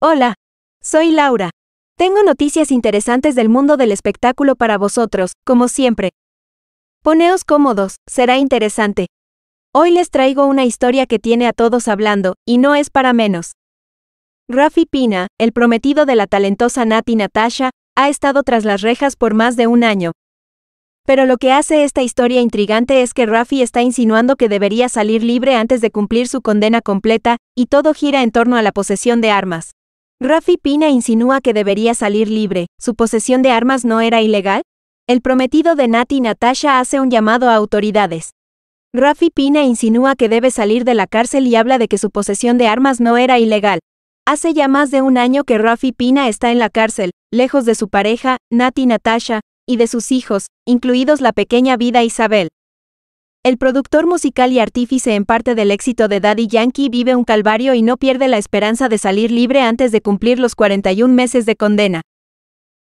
Hola, soy Laura. Tengo noticias interesantes del mundo del espectáculo para vosotros, como siempre. Poneos cómodos, será interesante. Hoy les traigo una historia que tiene a todos hablando, y no es para menos. Rafi Pina, el prometido de la talentosa Nati Natasha, ha estado tras las rejas por más de un año. Pero lo que hace esta historia intrigante es que Rafi está insinuando que debería salir libre antes de cumplir su condena completa, y todo gira en torno a la posesión de armas. Rafi Pina insinúa que debería salir libre, ¿su posesión de armas no era ilegal? El prometido de Nati Natasha hace un llamado a autoridades. Rafi Pina insinúa que debe salir de la cárcel y habla de que su posesión de armas no era ilegal. Hace ya más de un año que Rafi Pina está en la cárcel, lejos de su pareja, Nati Natasha, y de sus hijos, incluidos la pequeña vida Isabel. El productor musical y artífice en parte del éxito de Daddy Yankee vive un calvario y no pierde la esperanza de salir libre antes de cumplir los 41 meses de condena.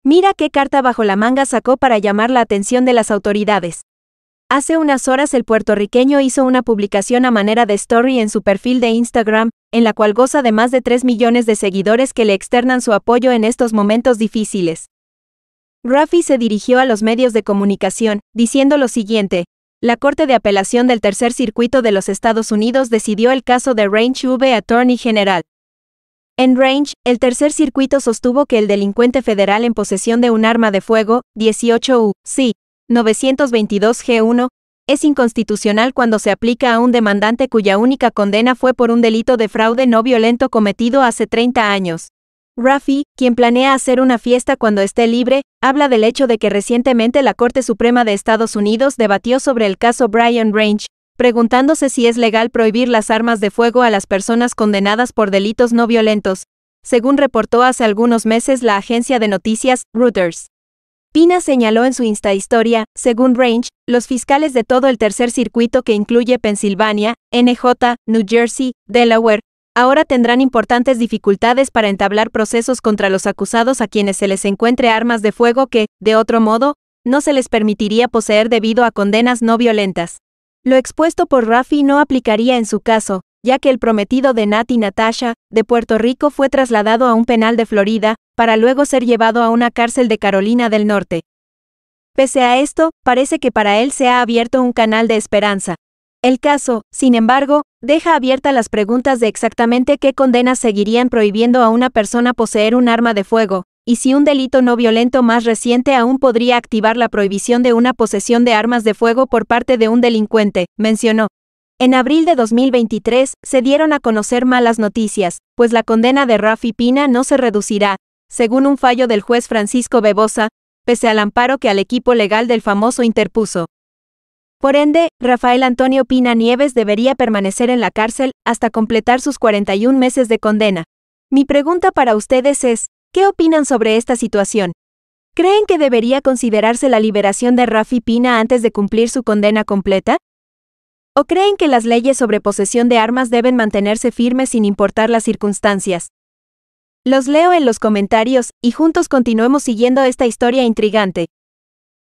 Mira qué carta bajo la manga sacó para llamar la atención de las autoridades. Hace unas horas el puertorriqueño hizo una publicación a manera de story en su perfil de Instagram, en la cual goza de más de 3 millones de seguidores que le externan su apoyo en estos momentos difíciles. Rafi se dirigió a los medios de comunicación, diciendo lo siguiente, la Corte de Apelación del Tercer Circuito de los Estados Unidos decidió el caso de Range V. Attorney General. En Range, el Tercer Circuito sostuvo que el delincuente federal en posesión de un arma de fuego, 18 U. C. 922 G1, es inconstitucional cuando se aplica a un demandante cuya única condena fue por un delito de fraude no violento cometido hace 30 años. Rafi, quien planea hacer una fiesta cuando esté libre, habla del hecho de que recientemente la Corte Suprema de Estados Unidos debatió sobre el caso Brian Range, preguntándose si es legal prohibir las armas de fuego a las personas condenadas por delitos no violentos, según reportó hace algunos meses la agencia de noticias Reuters. Pina señaló en su Insta historia, según Range, los fiscales de todo el tercer circuito que incluye Pensilvania, NJ, New Jersey, Delaware, ahora tendrán importantes dificultades para entablar procesos contra los acusados a quienes se les encuentre armas de fuego que, de otro modo, no se les permitiría poseer debido a condenas no violentas. Lo expuesto por Rafi no aplicaría en su caso, ya que el prometido de Nati Natasha, de Puerto Rico, fue trasladado a un penal de Florida, para luego ser llevado a una cárcel de Carolina del Norte. Pese a esto, parece que para él se ha abierto un canal de esperanza. El caso, sin embargo, deja abierta las preguntas de exactamente qué condenas seguirían prohibiendo a una persona poseer un arma de fuego, y si un delito no violento más reciente aún podría activar la prohibición de una posesión de armas de fuego por parte de un delincuente, mencionó. En abril de 2023, se dieron a conocer malas noticias, pues la condena de Rafi Pina no se reducirá, según un fallo del juez Francisco Bebosa, pese al amparo que al equipo legal del famoso interpuso. Por ende, Rafael Antonio Pina Nieves debería permanecer en la cárcel hasta completar sus 41 meses de condena. Mi pregunta para ustedes es, ¿qué opinan sobre esta situación? ¿Creen que debería considerarse la liberación de Rafi Pina antes de cumplir su condena completa? ¿O creen que las leyes sobre posesión de armas deben mantenerse firmes sin importar las circunstancias? Los leo en los comentarios y juntos continuemos siguiendo esta historia intrigante.